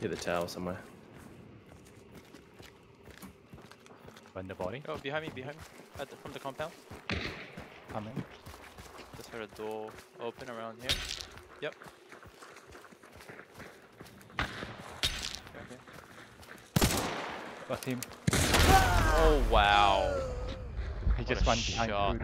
Get the tower somewhere. Find the body. Oh, behind me, behind me. The, from the compound. Coming. Just heard a door open around here. Yep. Okay. Got him. Oh wow. He What just went shot. behind